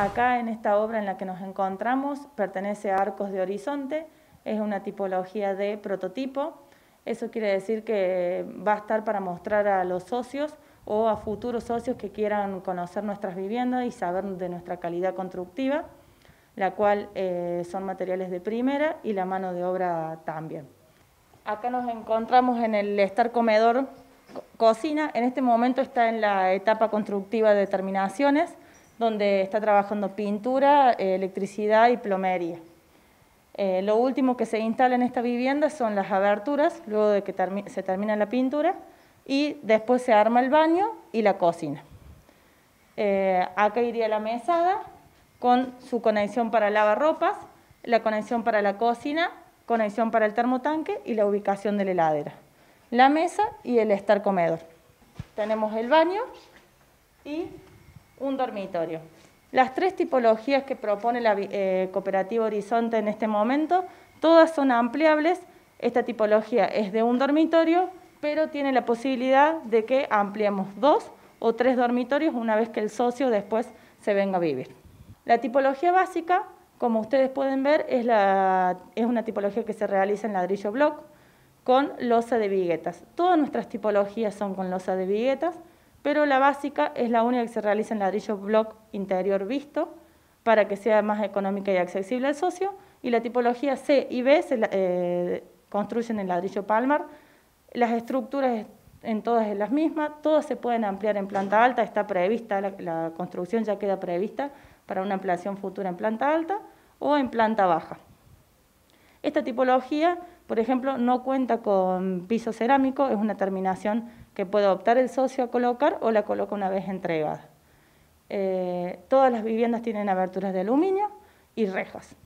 Acá en esta obra en la que nos encontramos pertenece a Arcos de Horizonte, es una tipología de prototipo. Eso quiere decir que va a estar para mostrar a los socios o a futuros socios que quieran conocer nuestras viviendas y saber de nuestra calidad constructiva, la cual eh, son materiales de primera y la mano de obra también. Acá nos encontramos en el estar comedor cocina, en este momento está en la etapa constructiva de terminaciones, donde está trabajando pintura, electricidad y plomería. Eh, lo último que se instala en esta vivienda son las aberturas, luego de que se termina la pintura, y después se arma el baño y la cocina. Eh, acá iría la mesada con su conexión para lavarropas, la conexión para la cocina, conexión para el termotanque y la ubicación de la heladera. La mesa y el estar comedor. Tenemos el baño y un dormitorio. Las tres tipologías que propone la eh, cooperativa Horizonte en este momento, todas son ampliables. Esta tipología es de un dormitorio, pero tiene la posibilidad de que ampliemos dos o tres dormitorios una vez que el socio después se venga a vivir. La tipología básica, como ustedes pueden ver, es, una tipología que se realiza en ladrillo block con losa de viguetas. Todas nuestras tipologías son con losa de viguetas, pero la básica es la única que se realiza en ladrillo block interior visto para que sea más económica y accesible al socio, y la tipología C y B se eh, construyen en ladrillo palmar. Las estructuras en todas es las mismas, todas se pueden ampliar en planta alta, está prevista, la, la construcción ya queda prevista para una ampliación futura en planta alta o en planta baja. Esta tipología, por ejemplo, no cuenta con piso cerámico, es una terminación que puede optar el socio a colocar o la coloca una vez entregada. Eh, todas las viviendas tienen aberturas de aluminio y rejas.